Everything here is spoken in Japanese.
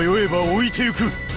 迷えば置いてゆく。